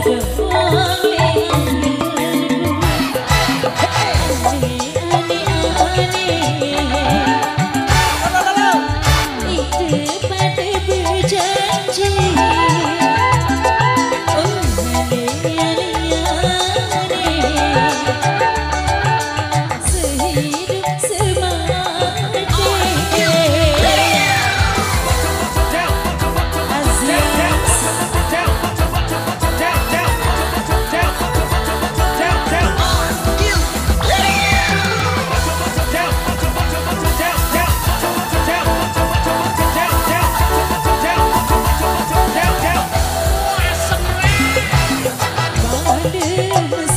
Hey!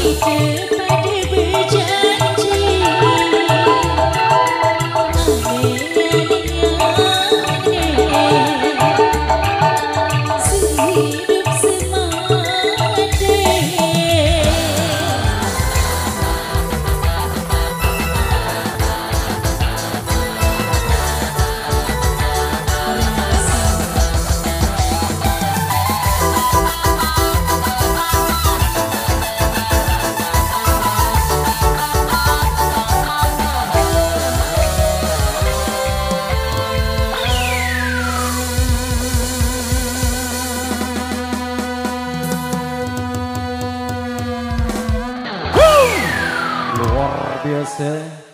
Take it. still